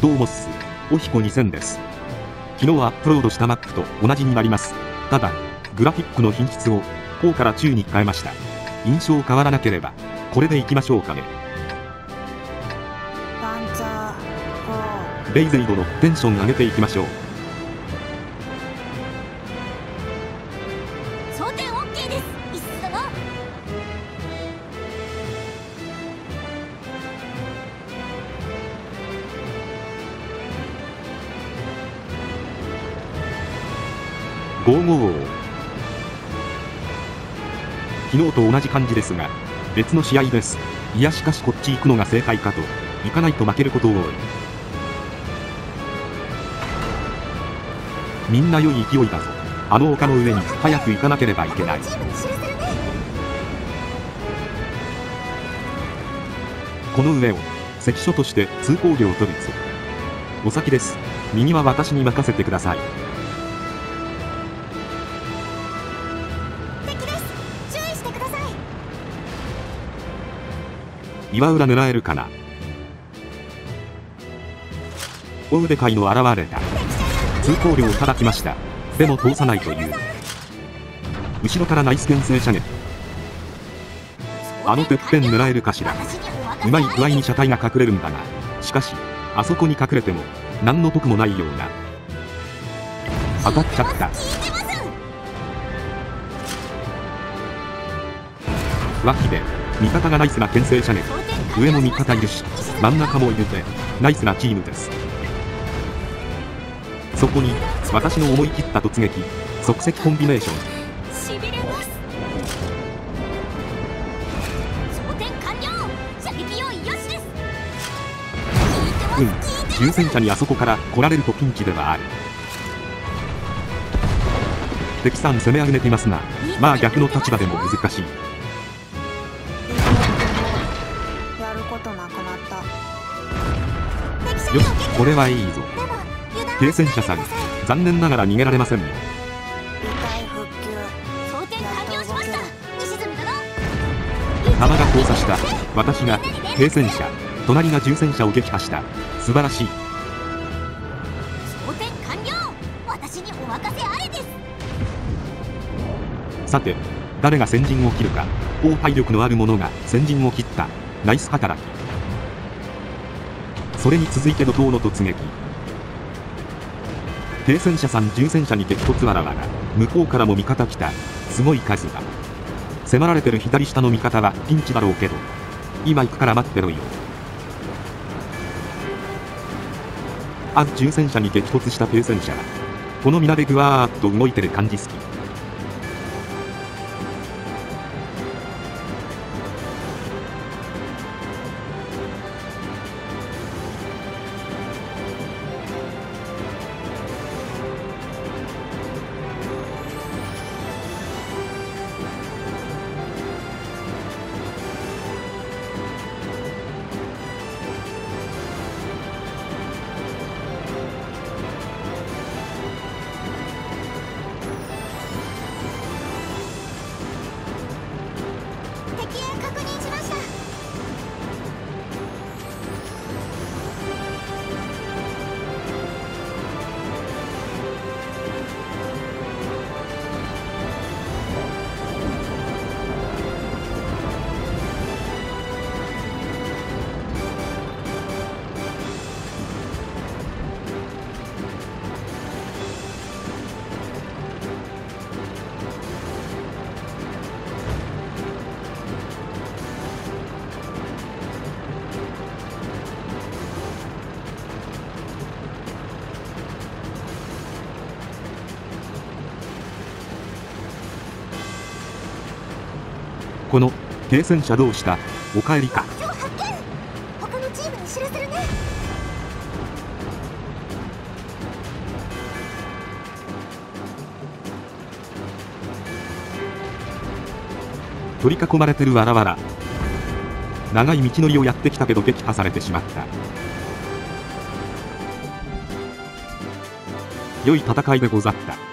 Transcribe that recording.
どうもっす。おひこ2000です。昨日アップロードしたマップと同じになります。ただ、グラフィックの品質を、高から中に変えました。印象変わらなければ、これでいきましょうかね。レイゼイドのテンション上げていきましょう。号昨日と同じ感じですが別の試合です。いやしかしこっち行くのが正解かと。行かないと負けること多い。みんな良い勢いだぞ。あの丘の上に早く行かなければいけない。この上を関所として通行料取りつお先です。右は私に任せてください。岩浦狙えるかな？大腕会の現れた。通行料を叩きました。でも通さないという。後ろからナイス牽制射撃。あのてっぺん狙えるかしら。うまい具合に車体が隠れるんだが。しかしあそこに隠れても何の得もないような。当たっちゃった。脇で味方がナイスな牽制射撃。上も味方いるし真ん中もいるでナイスなチームです。そこに私の思い切った突撃即席コンビネーション。うん聞いて重戦車にあそこから来られるとピンチではある。敵さん攻め上げていますがまあ逆の立場でも難しいることなくなった。よしこれはいいぞ。停戦車さん残念ながら逃げられません。遺体復旧装填完了しました。西住殿弾が交差した。私が停戦車隣が重戦車を撃破した。素晴らしい。装填完了。私にお任せあれです。さて誰が先陣を切るか。高体力のある者が先陣を切ったナイス働き。それに続いての塔の突撃。停戦車さん重戦車に激突わらわが向こうからも味方来た。すごい数だ。迫られてる左下の味方はピンチだろうけど今行くから待ってろよ。あ重戦車に激突した停戦車はこの皆でぐわーっと動いてる感じ好き。この停戦車どうしたお帰りか。今日発見。他のチームに知らせるね。取り囲まれてるわらわら。長い道のりをやってきたけど撃破されてしまった。良い戦いでござった